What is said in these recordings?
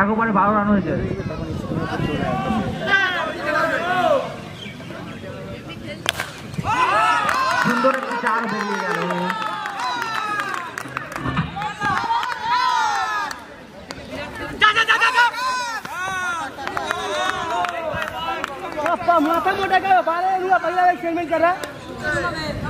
একবারে বারো রান হয়েছে সুন্দর একটি চার বেরিয়ে গেল माथा मोटा का बारह रुपया पहला एक्सपेरिमेंट कर रहा है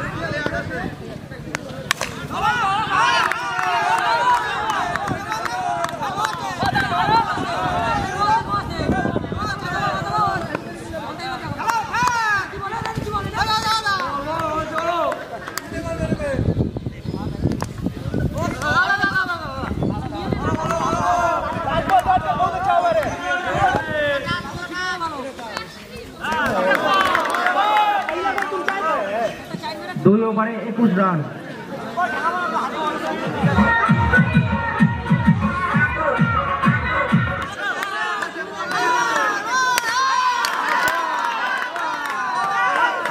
ওভারে একুশ রান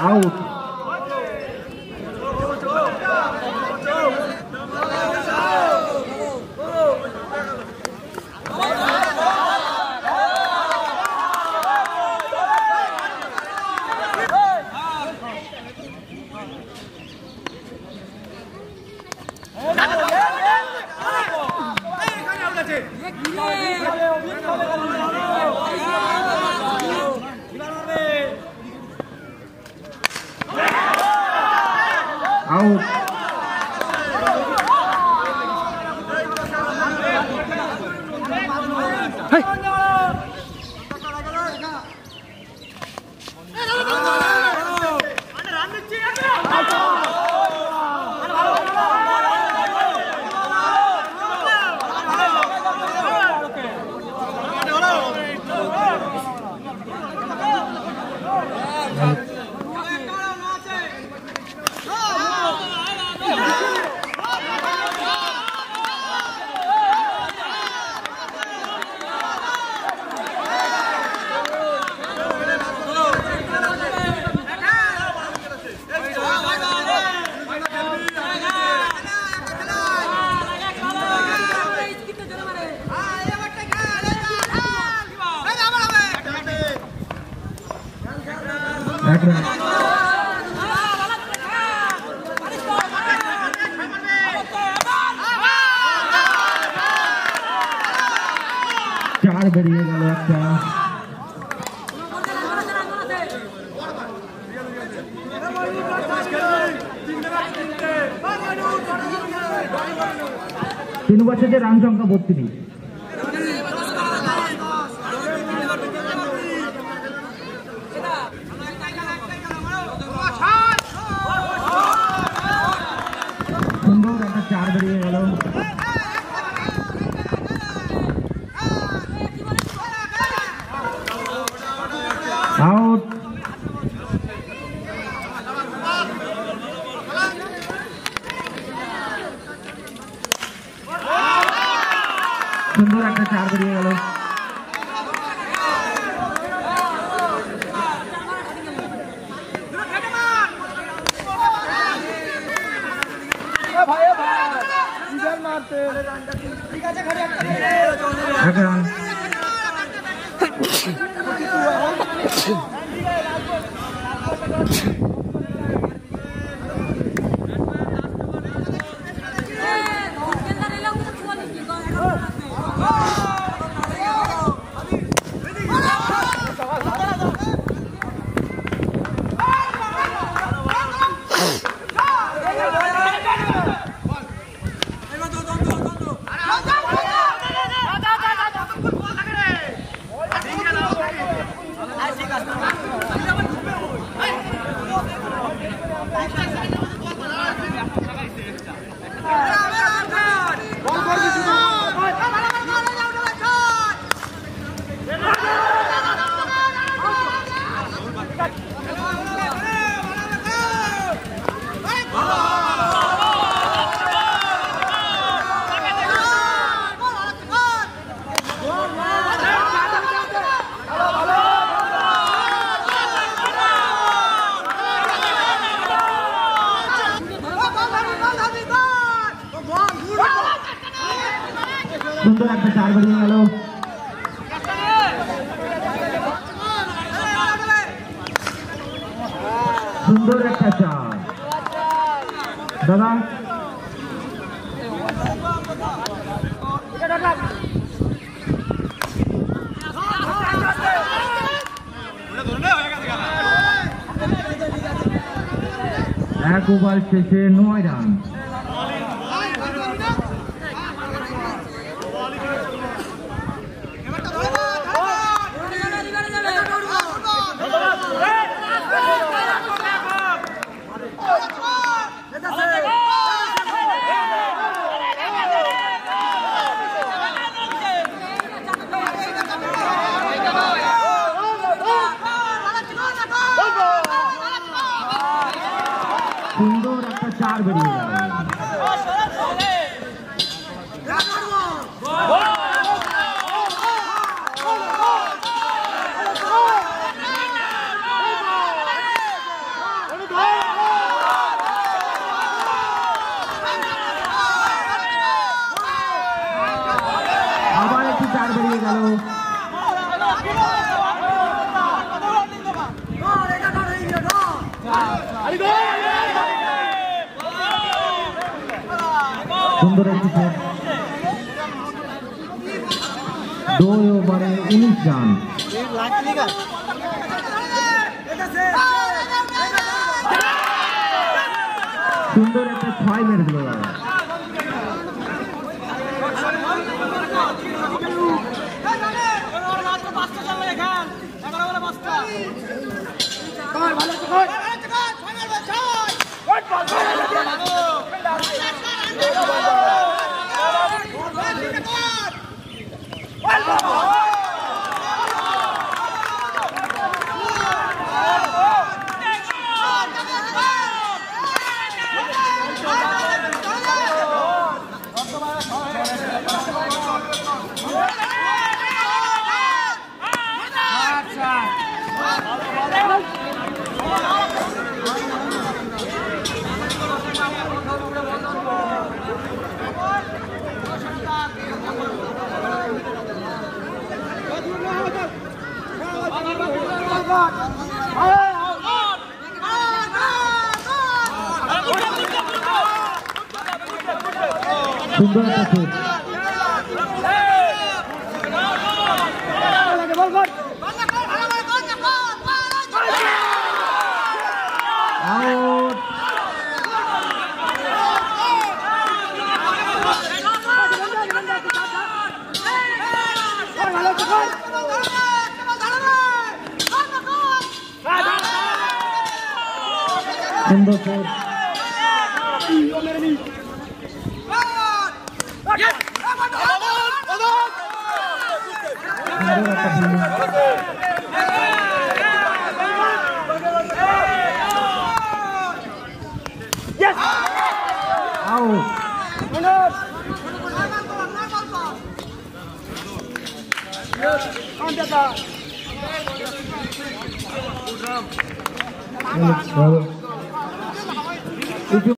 আউট out. Hey. বেরিয়ে গেল একটা। তিন বছর যে রান সংখ্যা বত্রিশ। Out. Sundur ada cara tadi kalau. Thank you. Thank you. সুন্দর একটা চার বেরিয়ে গেল। সুন্দর একটা চার। দাদা? এক ওভার শেষে নয় রান। सुंदर एक चार बनी चार बड़ी সুন্দর একটি দুই ওভারে উনিশ রান সুন্দর একটা ছয় মেরে দিল দাদা Mahfud. Out. Number four. Yes. Out. Mundur. Yes.